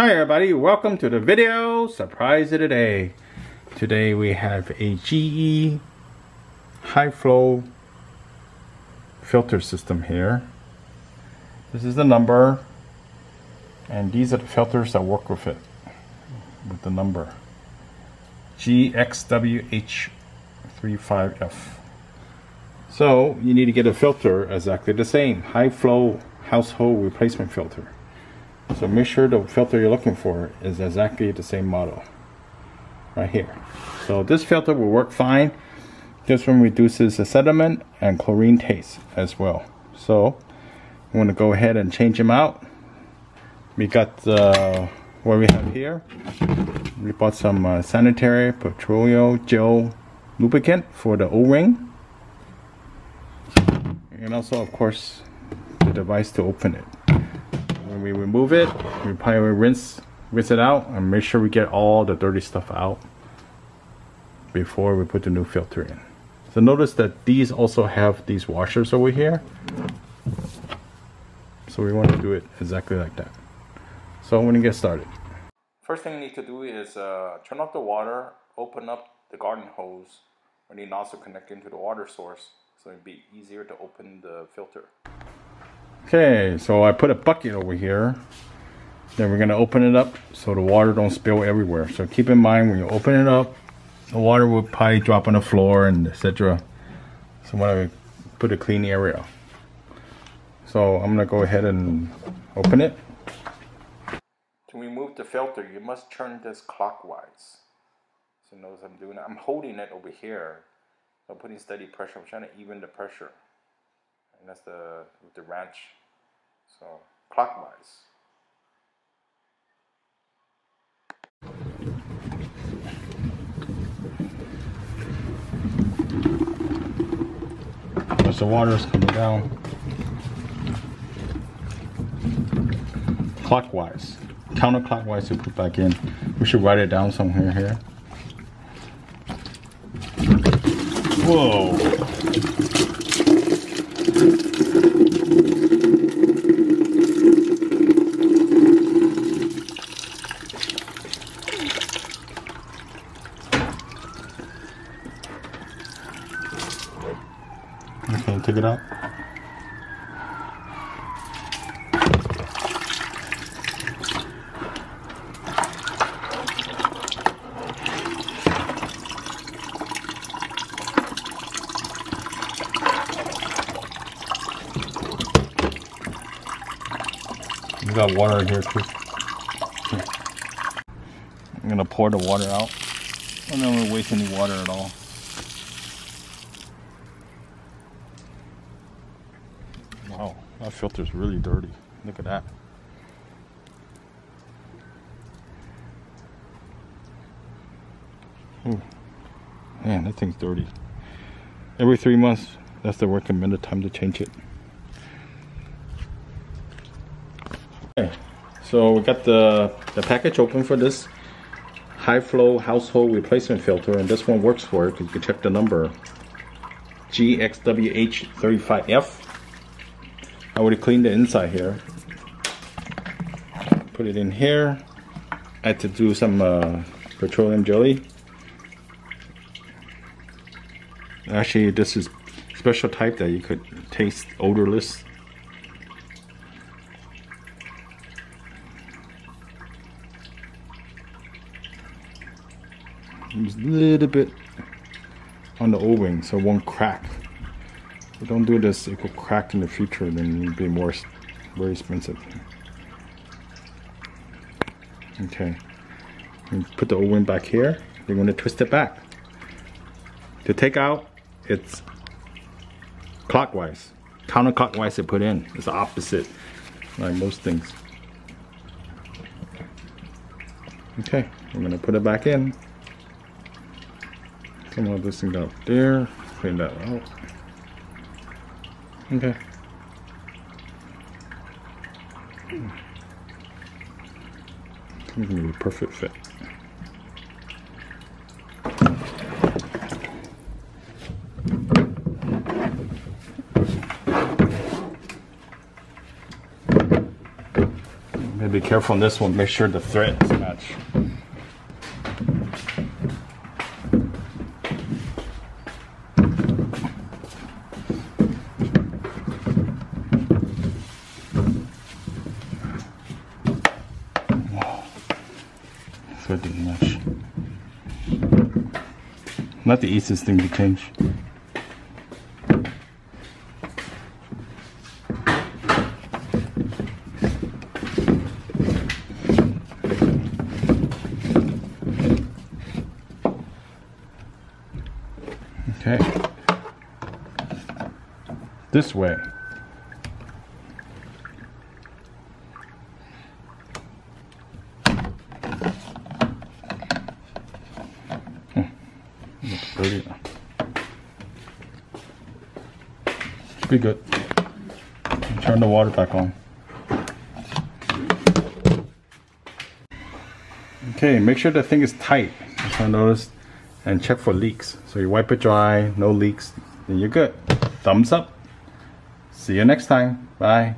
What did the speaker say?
Hi everybody, welcome to the video surprise of the day. Today we have a GE high flow filter system here. This is the number and these are the filters that work with it with the number GXWH35F. So you need to get a filter exactly the same high flow household replacement filter. So make sure the filter you're looking for is exactly the same model right here. So this filter will work fine. This one reduces the sediment and chlorine taste as well. So I'm going to go ahead and change them out. We got the, what we have here. We bought some uh, sanitary petroleum gel lubricant for the O-ring. And also of course the device to open it when we remove it, we probably rinse, rinse it out and make sure we get all the dirty stuff out before we put the new filter in. So notice that these also have these washers over here. So we want to do it exactly like that. So I'm going to get started. First thing you need to do is uh, turn off the water, open up the garden hose when the nozzle connect into the water source so it'd be easier to open the filter. Okay, so I put a bucket over here. Then we're gonna open it up so the water don't spill everywhere. So keep in mind when you open it up, the water will probably drop on the floor and etc. So I want to put a clean area. So I'm gonna go ahead and open it. To remove the filter, you must turn this clockwise. So notice I'm doing. I'm holding it over here. I'm putting steady pressure. I'm trying to even the pressure. And that's the with the wrench. So clockwise. As the water is coming down clockwise, counterclockwise to put back in. We should write it down somewhere here. Whoa. Take it out. We got water in here too. I'm gonna pour the water out. I don't want to waste any water at all. That filter's really dirty. Look at that. Ooh. Man, that thing's dirty. Every three months, that's the recommended time to change it. Okay, so we got the, the package open for this high flow household replacement filter and this one works for it. You can check the number GXWH35F I already cleaned the inside here. Put it in here. I had to do some uh, petroleum jelly. Actually, this is special type that you could taste odorless. Just a little bit on the O-ring so it won't crack don't do this, it will crack in the future, then it'll be more, very expensive. Okay. put the O-ring back here. You're to twist it back. To take out, it's clockwise. Counterclockwise to put in. It's the opposite, like most things. Okay, I'm gonna put it back in. Come on, this thing out there. Clean that out. Okay. It's gonna be a perfect fit. be careful on this one. Make sure the threads match. Not the easiest thing to change. Okay. This way. Now. Should be good. Turn the water back on. Okay, make sure the thing is tight. I noticed. And check for leaks. So you wipe it dry, no leaks, then you're good. Thumbs up. See you next time. Bye.